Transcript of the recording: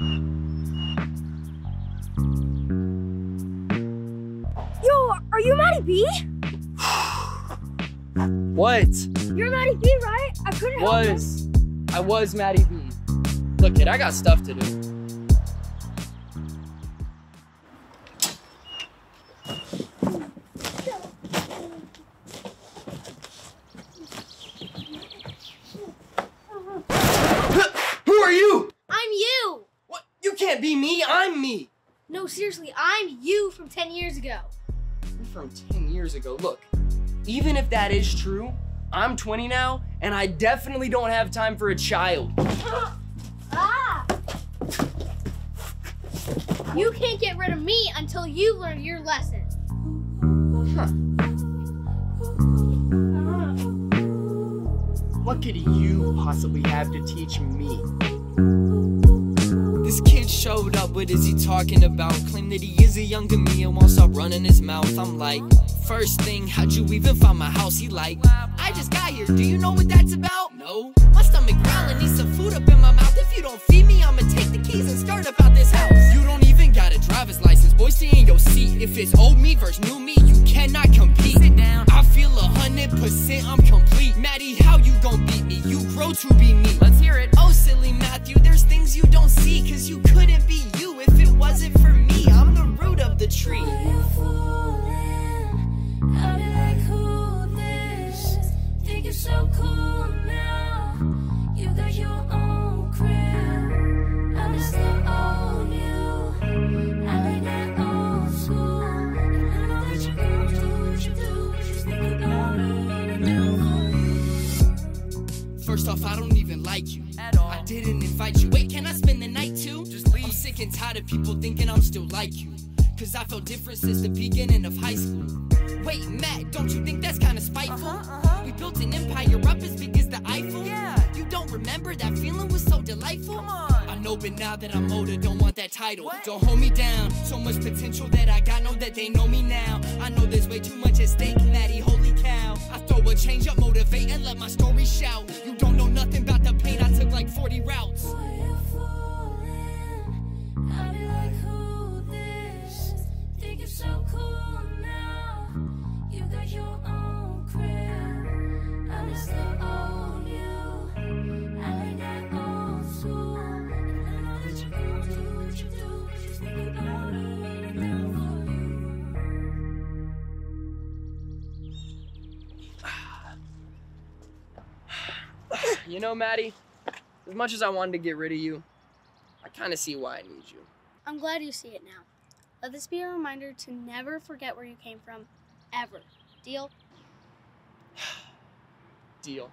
Yo, are you MattyB? What? You're MattyB, right? I couldn't help it. Was. I was MattyB. Look, kid, I got stuff to do. Can't be me. I'm me. No, seriously, I'm you from 10 years ago. From 10 years ago. Look, even if that is true, I'm 20 now, and I definitely don't have time for a child. Ah! You can't get rid of me until you learn your lesson. Huh. What could you possibly have to teach me? This kid showed up, what is he talking about? Claim that he is a younger me and won't stop running his mouth. I'm like, first thing, how'd you even find my house? He like, I just got here, do you know what that's about? No. My stomach growling, need some food up in my mouth. If you don't feed me, I'ma take the keys and start about this house. You don't even got a driver's license, boy, stay in your seat. If it's old me versus new me, you cannot compete. Sit down. I feel a hundred percent, I'm complete. Matty, how you gon' beat me? You grow to be me. Let's hear it. Silly Matthew, there's things you don't see, cause you couldn't be you if it wasn't for me. I'm the root of the tree. So cool now. You got your own crib. I'm just the old you. I like that old school. And I know that you're gonna do what you do. Just think about it now. First off, I don't even like you at all. I didn't invite you. Wait, can I spend the night too? Just leave. I'm sick and tired of people thinking I'm still like you. Cause I felt different since the beginning of high school. Wait, Matt, don't you think that's kinda spiteful? Uh-huh, uh-huh. We built an empire up as big as the Eiffel. Yeah. You don't remember that feeling was so delightful? Come on. I know, but now that I'm older, don't want that title. Don't hold me down. So much potential that I got, know that they know me now. I know there's way too much at stake, Matty, holy cow. I throw a change up, motivate, and let my story shout. You don't know nothing about like 40 routes. I'll like, who this? Think it's so cool. You got your own crib. I'm just the old you. I like that old school. And I know that you're gonna do what you do. Just think about it now for you. You know, Matty, as much as I wanted to get rid of you, I kind of see why I need you. I'm glad you see it now. Let this be a reminder to never forget where you came from, ever. Deal? Deal.